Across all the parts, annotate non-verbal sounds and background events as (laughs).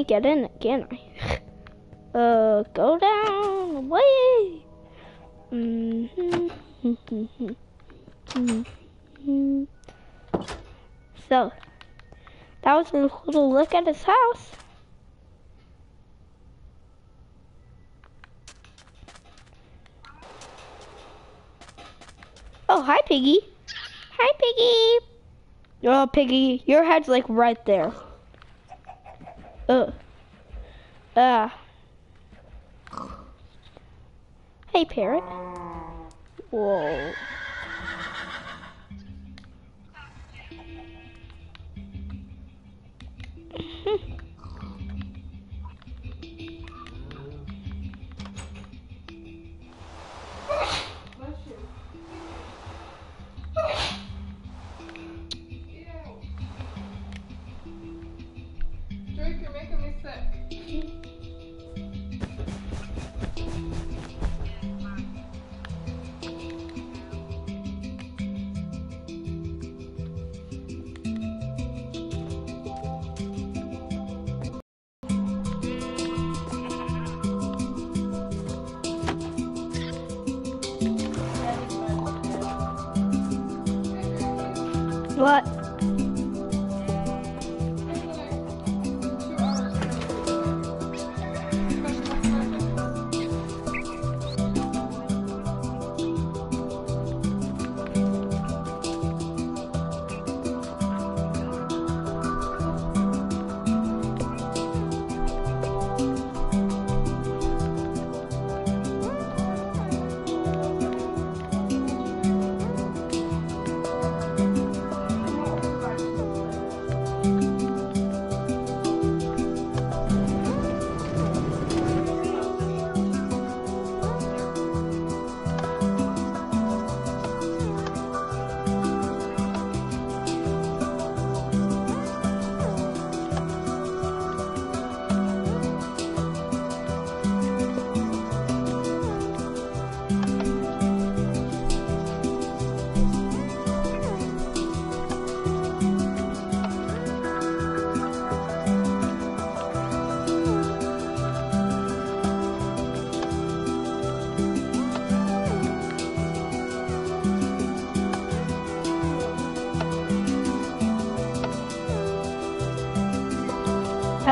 Can't get in it, can I? (laughs) Uh, go down, way. Mm-hmm. (laughs) So, that was a little look at his house. Oh, hi, Piggy. Hi, Piggy. Oh, Piggy, your head's like right there. Uh. Ah. Hey, parrot. Whoa. What?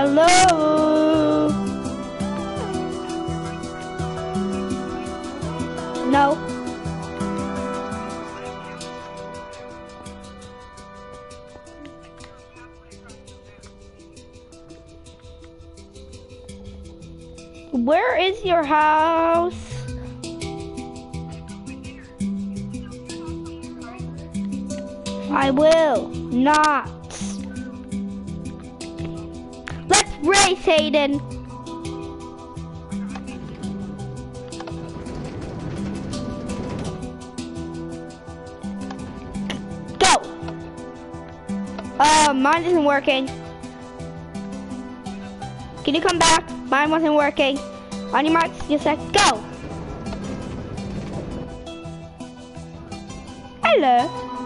Hello? No. Where is your house? I will not. Race, Hayden. Go. Uh, mine isn't working. Can you come back? Mine wasn't working. On your marks, just like go. Hello.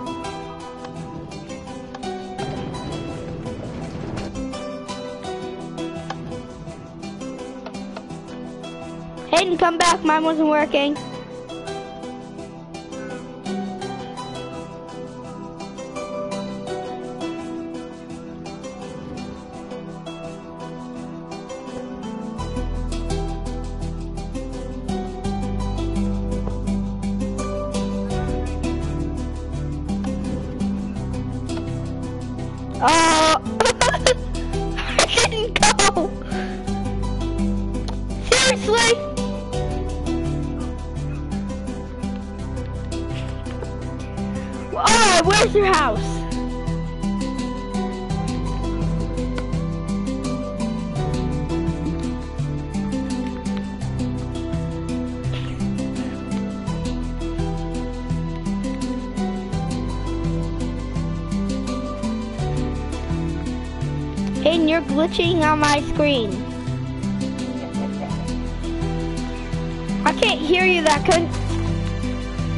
Hayden, come back. Mine wasn't working. Oh, where's your house? Hayden, you're glitching on my screen. I can't hear you that good.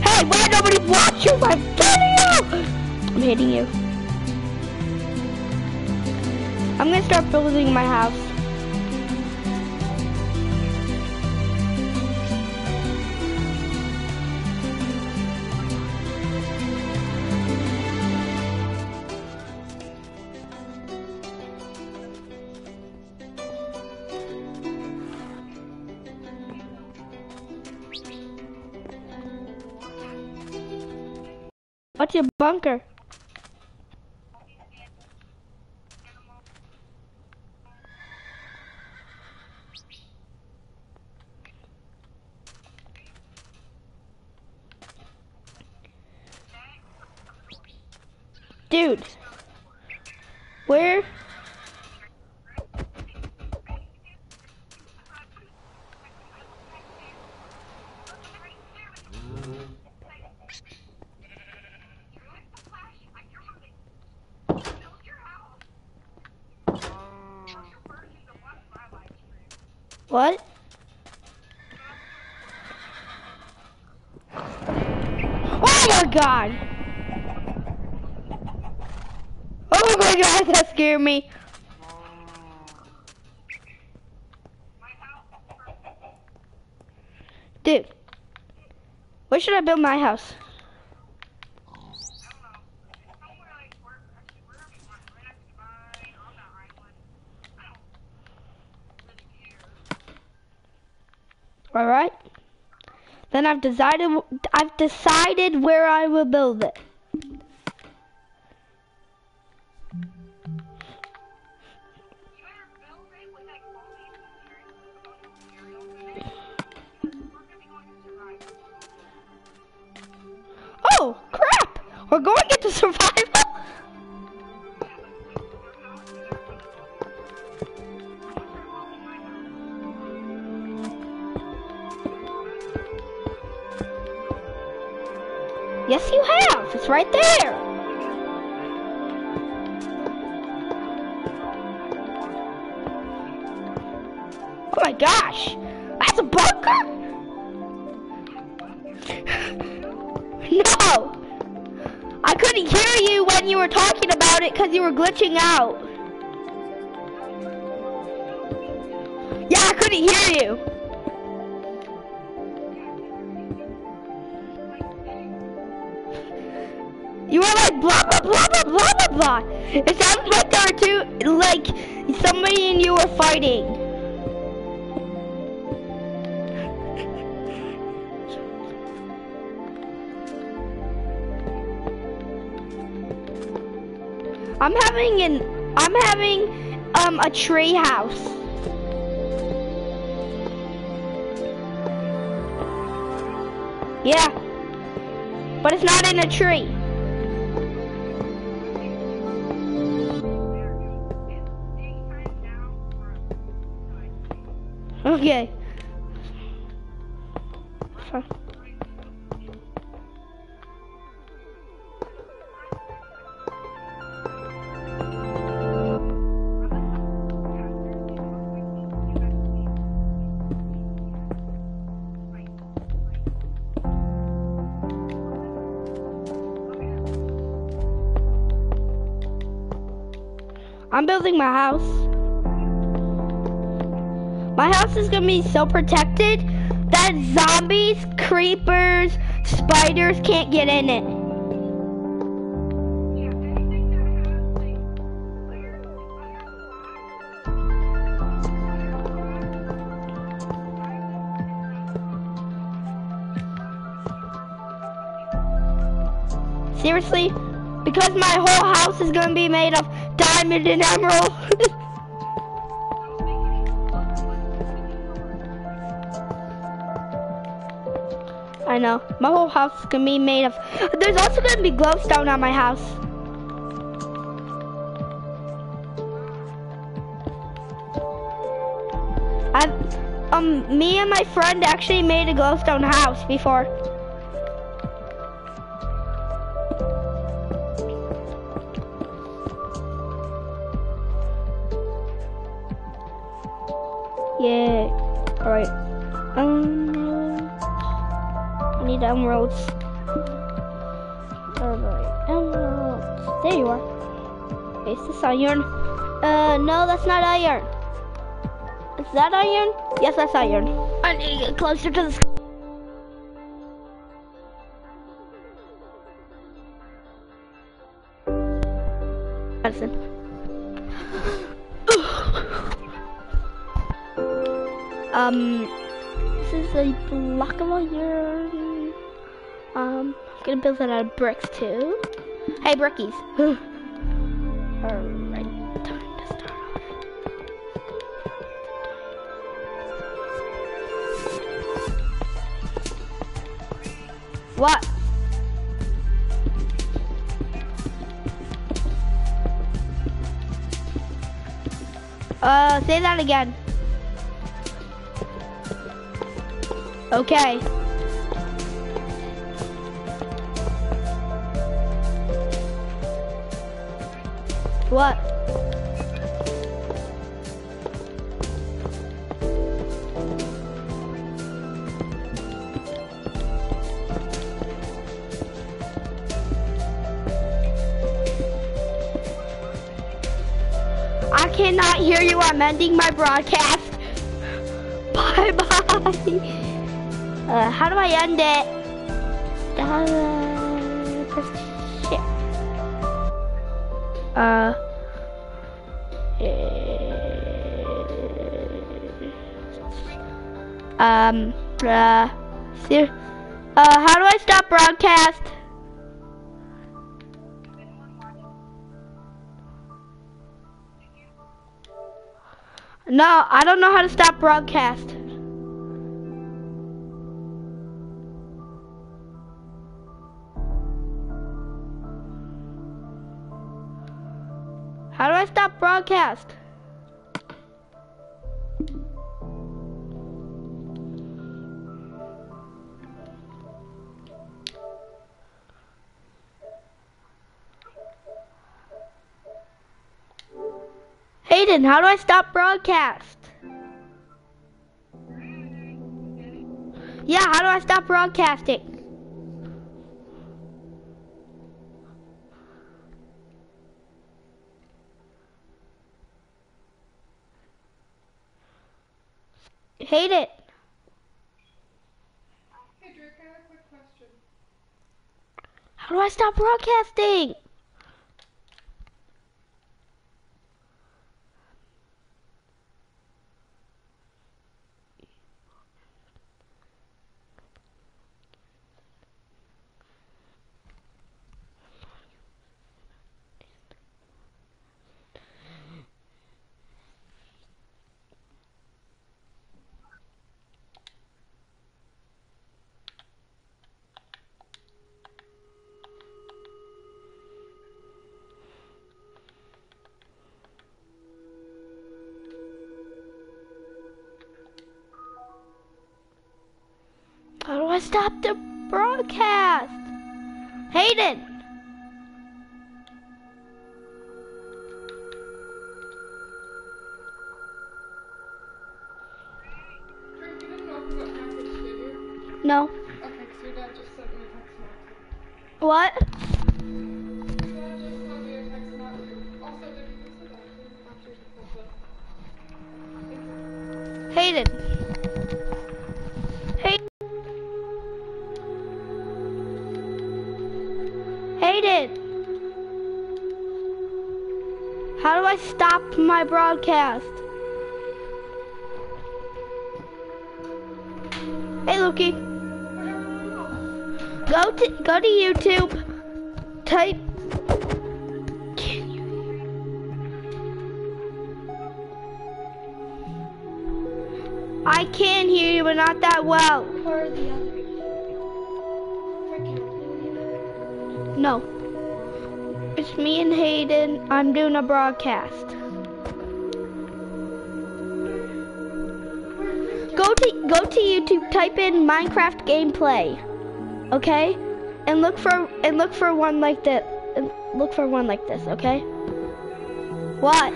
Hey, why nobody watch you? Getting you! I'm hitting you. I'm gonna start building my house. What's your bunker? What? Oh my god! Oh my god, that scared me. Dude, where should I build my house? All right. Then I've decided I've decided where I will build it. Yes, you have. It's right there. Oh my gosh. That's a bunker? (sighs) no. I couldn't hear you when you were talking about it because you were glitching out. Yeah, I couldn't hear you. It sounds like there are two, like somebody and you were fighting. I'm having an, I'm having um a tree house. Yeah, but it's not in a tree. I'm building my house. My house is gonna be so protected that zombies, creepers, spiders can't get in it. Seriously? Because my whole house is gonna be made of diamond and emerald. (laughs) I know. My whole house gonna be made of. There's also gonna be glowstone on my house. I've, um, me and my friend actually made a glowstone house before. Yeah. All right. Um. Need emeralds. Emeralds. There you are. Is this iron? Uh, no, that's not iron. Is that iron? Yes, that's iron. I need to get closer to the sky. (sighs) Um, this is a block of iron. Um, I'm Gonna build it out of bricks too. Hey, brickies. (laughs) Alright, time to start off. What? Uh, say that again. Okay. What? I cannot hear you. I'm ending my broadcast. (laughs) Bye bye. Uh, how do I end it? Uh, shit. Uh. Um. Uh. Uh. How do I stop broadcast? No, I don't know how to stop broadcast. How do I stop broadcast? Hayden, how do I stop broadcast? Yeah, how do I stop broadcasting? Hate it. Hey Drake, I have a quick question. How do I stop broadcasting? Stop the broadcast? Hayden! Drake, you didn't broadcast? Hey, Loki. Go to go to YouTube. Type. I can hear you, but not that well. No. It's me and Hayden. I'm doing a broadcast. To go to YouTube, type in Minecraft gameplay. Okay? And look for and look for one like that. Look for one like this, okay? What?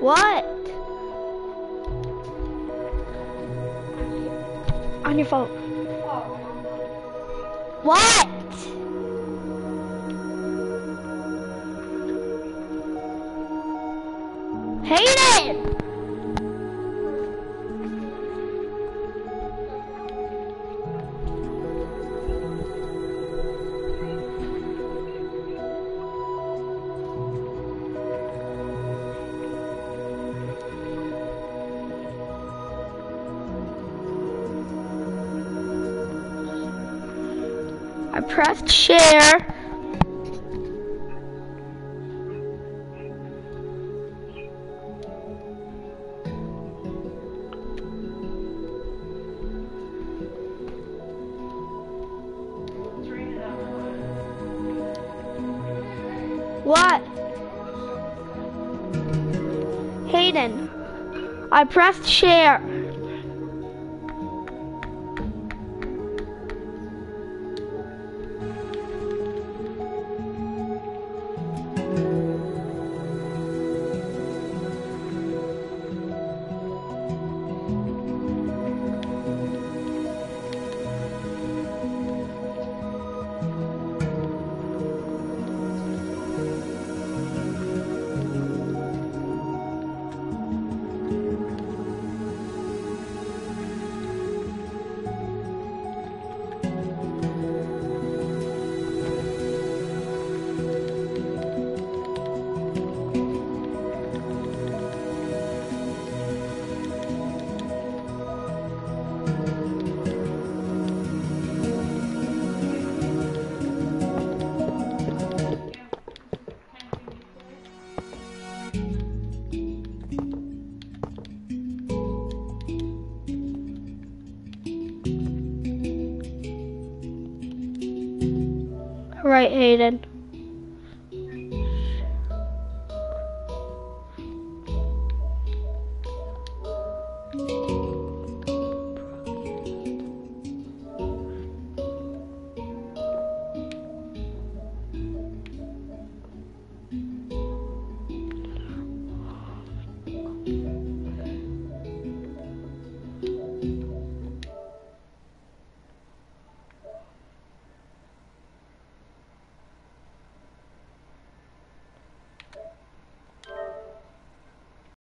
What? On your phone. What? Hayden! I pressed share. What? Hayden, I pressed share. Hayden.